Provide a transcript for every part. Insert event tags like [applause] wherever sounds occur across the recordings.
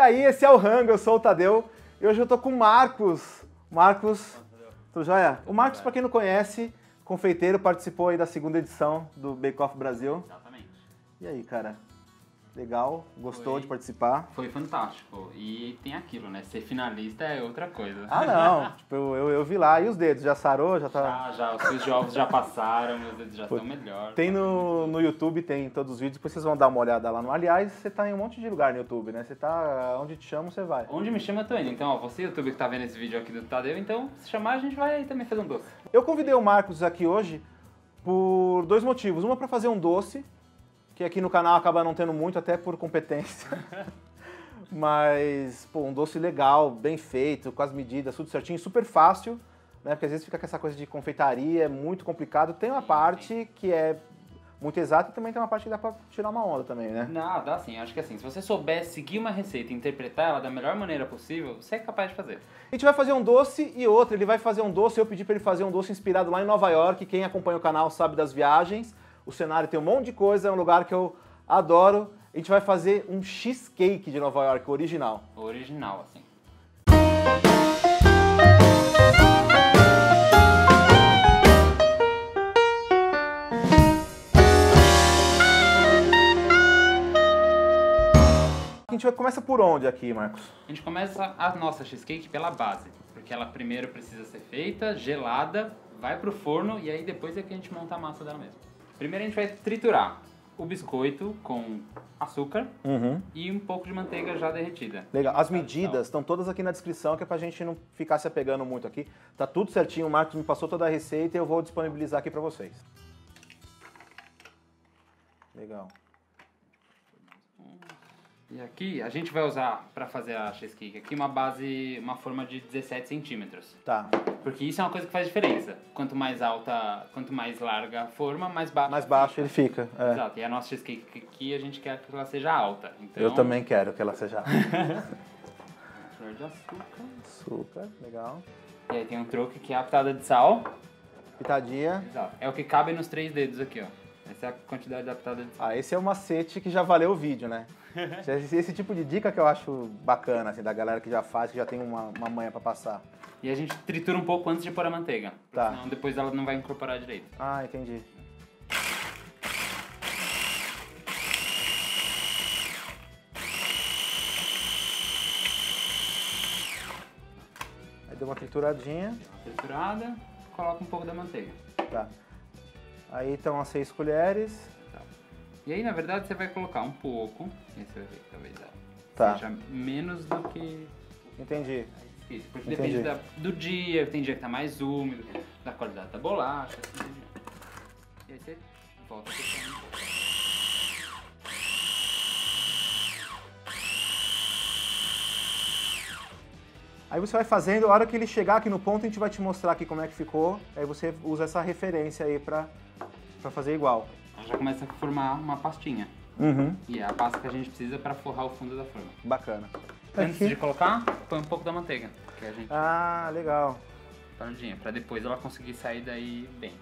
aí, esse é o Rango, eu sou o Tadeu. E hoje eu tô com o Marcos. Marcos, tudo jóia? O Marcos, para quem não conhece, confeiteiro, participou aí da segunda edição do Bake Off Brasil. Exatamente. E aí, cara? Legal? Gostou Foi. de participar? Foi fantástico. E tem aquilo, né? Ser finalista é outra coisa. Ah, não. [laughs] tipo, eu, eu, vi lá. E os dedos? Já sarou? Já tá... Já, já, os seus jogos já passaram, meus dedos já estão melhor. Tem no, no YouTube, tem todos os vídeos, depois vocês vão dar uma olhada lá no. Aliás, você tá em um monte de lugar no YouTube, né? Você tá onde te chamam, você vai. Onde me chama, eu tô indo. Então, ó, você, YouTube, que tá vendo esse vídeo aqui do Tadeu, então, se chamar, a gente vai aí também fazer um doce. Eu convidei o Marcos aqui hoje por dois motivos. Uma para fazer um doce, que aqui no canal acaba não tendo muito, até por competência. [laughs] Mas, pô, um doce legal, bem feito, com as medidas, tudo certinho, super fácil, né? Porque às vezes fica com essa coisa de confeitaria, é muito complicado. Tem uma parte que é muito exata e também tem uma parte que dá pra tirar uma onda também, né? Não, dá sim. Acho que assim, se você souber seguir uma receita e interpretar ela da melhor maneira possível, você é capaz de fazer. A gente vai fazer um doce e outro. Ele vai fazer um doce. Eu pedi para ele fazer um doce inspirado lá em Nova York. Quem acompanha o canal sabe das viagens. O cenário tem um monte de coisa. É um lugar que eu adoro. A gente vai fazer um cheesecake de Nova York, original. Original, assim. A gente vai, começa por onde aqui, Marcos? A gente começa a nossa cheesecake pela base, porque ela primeiro precisa ser feita, gelada, vai pro forno e aí depois é que a gente monta a massa dela mesmo. Primeiro a gente vai triturar o biscoito com açúcar Uhum. e um pouco de manteiga já derretida. Legal. As medidas estão todas aqui na descrição, que é pra gente não ficar se apegando muito aqui. Tá tudo certinho, o Marcos me passou toda a receita e eu vou disponibilizar aqui pra vocês. Legal. E aqui a gente vai usar para fazer a cheesecake aqui uma base, uma forma de 17 centímetros. Tá. Porque isso é uma coisa que faz diferença. Quanto mais alta, quanto mais larga a forma, mais baixa. Mais baixo ele fica. é. Exato. E a nossa cheesecake aqui a gente quer que ela seja alta. Então, Eu também quero que ela seja. [laughs] Flor de açúcar. Açúcar, legal. E aí tem um truque que é a pitada de sal. Pitadinha. Exato. É o que cabe nos três dedos aqui, ó. Essa é a quantidade da pitada de. Ah, esse é o macete que já valeu o vídeo, né? [laughs] Esse, esse tipo de dica que eu acho bacana, assim, da galera que já faz, que já tem uma, uma manha pra passar. E a gente tritura um pouco antes de pôr a manteiga. Tá. Senão depois ela não vai incorporar direito. Ah, entendi. Aí deu uma trituradinha, Triturada, coloca um pouco da manteiga. tá. Aí estão as seis colheres, Tá. E aí, na verdade, você vai colocar um pouco. E você vai ver que talvez ela Tá. seja menos do que entendi. isso. Porque Entendi. depende da- do dia, tem dia que tá mais úmido, da qualidade da bolacha, assim diante. E aí você volta a Aí você vai fazendo, a hora que ele chegar aqui no ponto, a gente vai te mostrar aqui como é que ficou. Aí você usa essa referência aí pra, pra fazer igual. Já começa a formar uma pastinha. Uhum. E é a pasta que a gente precisa para forrar o fundo da forma. Bacana. Antes Aqui. de colocar, põe um pouco da manteiga. Que a gente Ah, legal. paradinha, para depois ela conseguir sair daí bem.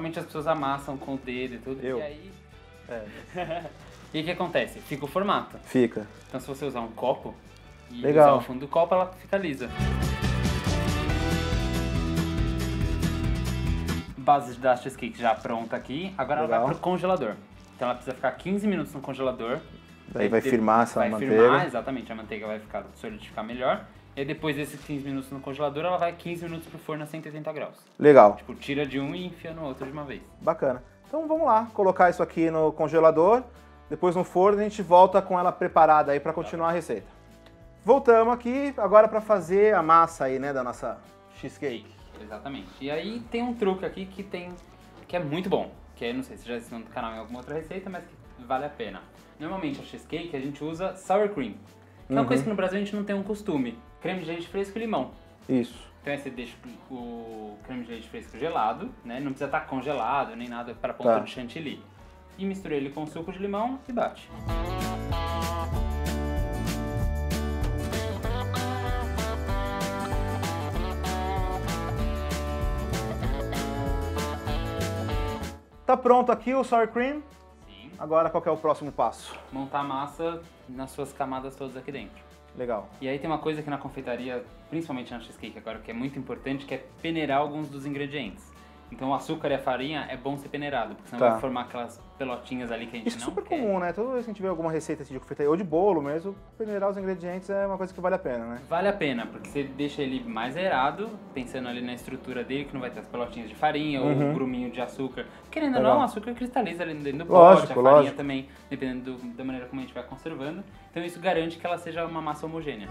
Normalmente as pessoas amassam com o dedo e tudo, Eu. e aí... É, E [laughs] o que acontece? Fica o formato. fica. Então se você usar um copo e Legal. usar o fundo do copo, ela fica lisa. Base da cheesecake já pronta aqui, agora ela Legal. vai pro congelador. Então ela precisa ficar 15 minutos no congelador. Daí vai firmar essa vai manteiga. firmar, exatamente, a manteiga vai ficar solidificar melhor. E depois desses 15 minutos no congelador, ela vai 15 minutos pro forno a 180 graus. Legal. Tipo, tira de um e enfia no outro de uma vez. Bacana. Então vamos lá, colocar isso aqui no congelador, depois no forno e a gente volta com ela preparada aí para continuar a receita. Voltamos aqui agora para fazer a massa aí, né, da nossa cheesecake. Exatamente. E aí tem um truque aqui que tem que é muito bom. Que é, não sei se já ensinou no canal em alguma outra receita, mas que vale a pena. Normalmente a cheesecake a gente usa sour cream. Que é uma Uhum. coisa que no Brasil a gente não tem um costume. Creme de leite fresco e limão. Isso. Então aí você deixa o creme de leite fresco gelado, né? Não precisa estar congelado nem nada para ponto Tá. de chantilly. E mistura ele com suco de limão e bate. Tá pronto aqui o sour cream. Sim. Agora qual é o próximo passo? Montar a massa nas suas camadas todas aqui dentro. Legal. E aí tem uma coisa que na confeitaria, principalmente na cheesecake agora, que é muito importante, que é peneirar alguns dos ingredientes. Então o açúcar e a farinha é bom ser peneirado, porque senão Tá. vai formar aquelas pelotinhas ali que a gente Isso é não super quer. comum, né? Toda vez que a gente vê alguma receita assim, de confeitaria, ou de bolo mesmo, peneirar os ingredientes é uma coisa que vale a pena, né? Vale a pena, porque você deixa ele mais aerado, pensando ali na estrutura dele, que não vai ter as pelotinhas de farinha Uhum. ou o gruminho de açúcar. Querendo ou não, o açúcar cristaliza ali dentro do pote, a farinha lógico. também, dependendo do- da maneira como a gente vai conservando. Então isso garante que ela seja uma massa homogênea.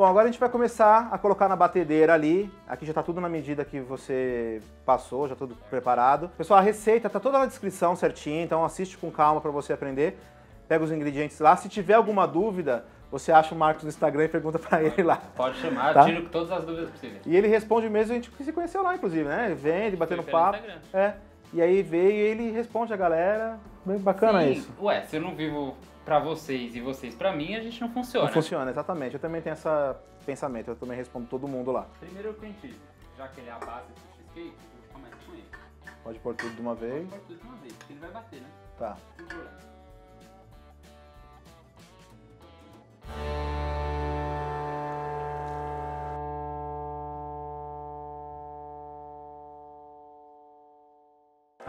Bom, agora a gente vai começar a colocar na batedeira ali. Aqui já tá tudo na medida que você passou, já tudo preparado. Pessoal, a receita tá toda na descrição certinho, então assiste com calma para você aprender. Pega os ingredientes lá. Se tiver alguma dúvida, você acha o Marcos no Instagram e pergunta para ele lá. Pode chamar, Tá. tiro todas as dúvidas possíveis. E ele responde mesmo, a gente se conheceu lá, inclusive, né? Ele vem, ele batendo papo. É. E aí veio e ele responde a galera. Bem bacana Sim, isso. Ué, se eu não vivo pra vocês e vocês pra mim, a gente não funciona. Não funciona, exatamente. Eu também tenho esse pensamento, eu também respondo todo mundo lá. Primeiro o cheese. Já que ele é a base do cheesecake, a gente começa com ele. Pode pôr tudo de uma vez. Pode pôr tudo de uma vez, porque ele vai bater, né? Tá. Problema.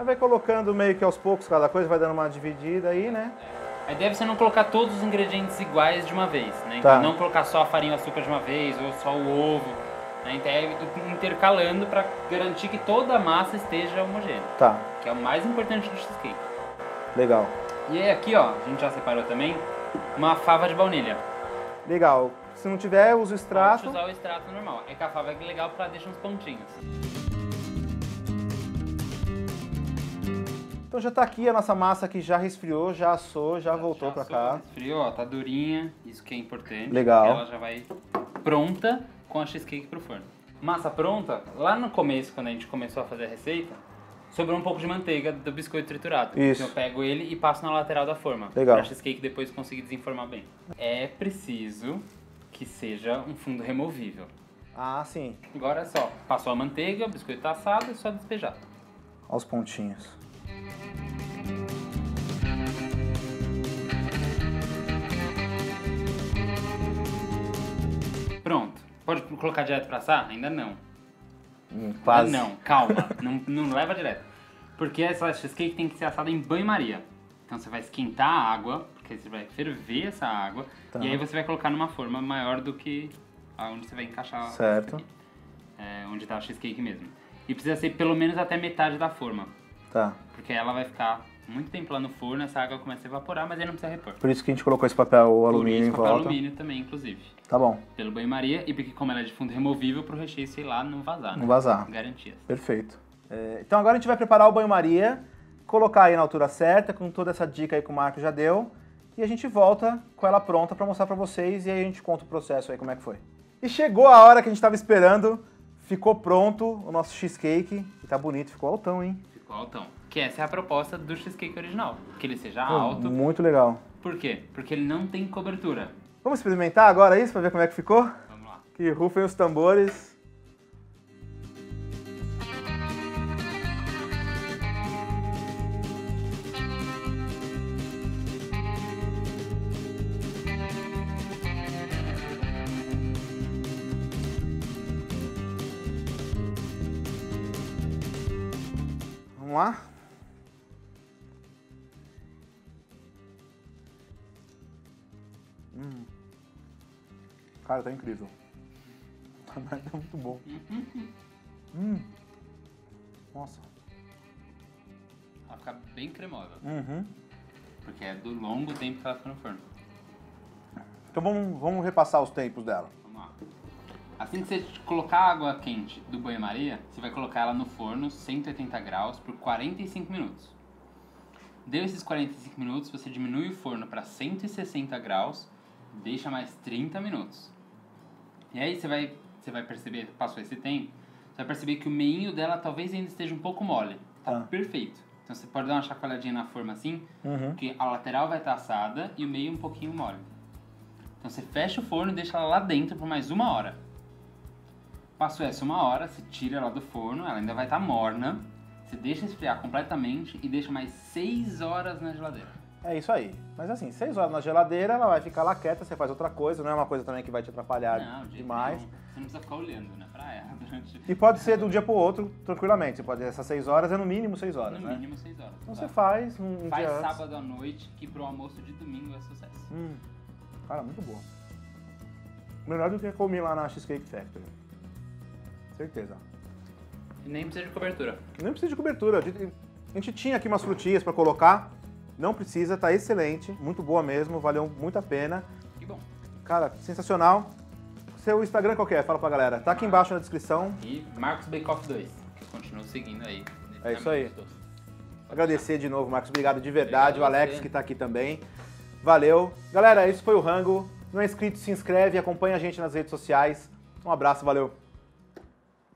Aí vai colocando meio que aos poucos cada coisa, vai dando uma dividida aí, né? A ideia é você não colocar todos os ingredientes iguais de uma vez, né? Então Tá. não colocar só a farinha e o açúcar de uma vez, ou só o ovo. Né? Então é intercalando para garantir que toda a massa esteja homogênea, Tá, que é o mais importante do cheesecake. legal. E aí aqui, ó, a gente já separou também uma fava de baunilha. Legal. Se não tiver, usa o Pode extrato. usar o extrato normal. É que a fava é legal porque ela deixa uns pontinhos. Então já tá aqui a nossa massa que já resfriou, já assou, já voltou Já pra assou, cá. Esfriou, ó, tá durinha, isso que é importante. Legal. Ela já vai pronta com a cheesecake pro forno. Massa pronta, lá no começo, quando a gente começou a fazer a receita, sobrou um pouco de manteiga do biscoito triturado. Isso. Então eu pego ele e passo na lateral da forma. Legal. Pra cheesecake depois conseguir desenformar bem. É preciso que seja um fundo removível. Ah, sim. Agora é só, passou a manteiga, o biscoito tá assado, é só despejar. Olha os pontinhos. Pronto. Pode colocar direto pra assar? Ainda não. Hum, quase. não, calma. não, não leva direto. Porque essa cheesecake tem que ser assada em banho-maria. Então você vai esquentar a água, porque você vai ferver essa água. Tá. E aí você vai colocar numa forma maior do que aonde você vai encaixar. Certo. É, onde tá a cheesecake mesmo. E precisa ser pelo menos até metade da forma. Tá. Porque ela vai ficar muito tempo lá no forno, essa água começa a evaporar, mas aí não precisa repor. Por isso que a gente colocou esse papel alumínio isso, em papel volta. alumínio também, inclusive. Tá bom. Pelo banho-maria e porque como ela é de fundo removível, pro recheio, sei lá, não vazar, né? Não vazar. Garantias. Perfeito. É, então agora a gente vai preparar o banho-maria, colocar aí na altura certa, com toda essa dica aí que o Marco já deu, e a gente volta com ela pronta para mostrar para vocês e aí a gente conta o processo aí como é que foi. E chegou a hora que a gente estava esperando, ficou pronto o nosso cheesecake, e tá bonito, ficou altão, hein? Altão. Que essa é a proposta do cheesecake original. Que ele seja Pô, alto. Muito legal. Por quê? Porque ele não tem cobertura. Vamos experimentar agora isso para ver como é que ficou? Vamos lá. Que rufem os tambores. Vamos lá? Hum. Cara, tá incrível. Tá [laughs] muito bom. Hum. Nossa. Ela fica bem cremosa. Uhum. Porque é do longo tempo que ela fica no forno. Então vamos, vamos repassar os tempos dela. Assim que você colocar a água quente do banho-maria, você vai colocar ela no forno 180 graus por 45 minutos. Deu esses 45 minutos, você diminui o forno para 160 graus, deixa mais 30 minutos. E aí você vai, você vai perceber, passou esse tempo, você vai perceber que o meinho dela talvez ainda esteja um pouco mole. Tá Tá. perfeito. Então você pode dar uma chacoalhadinha na forma assim, Uhum. que a lateral vai estar assada e o meio um pouquinho mole. Então você fecha o forno e deixa ela lá dentro por mais uma hora. Passou essa uma hora, você tira ela do forno, ela ainda vai estar morna. Você deixa esfriar completamente e deixa mais 6 horas na geladeira. É isso aí. Mas assim, seis horas na geladeira, ela vai ficar lá quieta, você faz outra coisa, não é uma coisa também que vai te atrapalhar Não, demais. nenhum. Você não precisa ficar olhando, né, pra ela durante... E pode ser de um dia pro outro, tranquilamente. Você pode, essas seis horas é no mínimo seis horas, No né? mínimo 6 horas. Então Tá. você faz um, um Faz dia antes. sábado à noite, que pro almoço de domingo é sucesso. Hum, cara, muito boa. Melhor do que comi lá na Cheesecake Factory. Certeza. E nem precisa de cobertura. Nem precisa de cobertura. A gente, tinha aqui umas frutinhas pra colocar. Não precisa, tá excelente. Muito boa mesmo, valeu muito a pena. Que bom. Cara, sensacional. Seu Instagram qual que é? Fala pra galera. Tá aqui embaixo na descrição. E Marcos Bake Off 2. Continua seguindo aí. É isso aí. todos. Agradecer de novo, Marcos. Obrigado de verdade. Obrigado o Alex que tá aqui também. Valeu. Galera, esse foi o Rango. Não é inscrito, se inscreve, acompanha a gente nas redes sociais. Um abraço, valeu.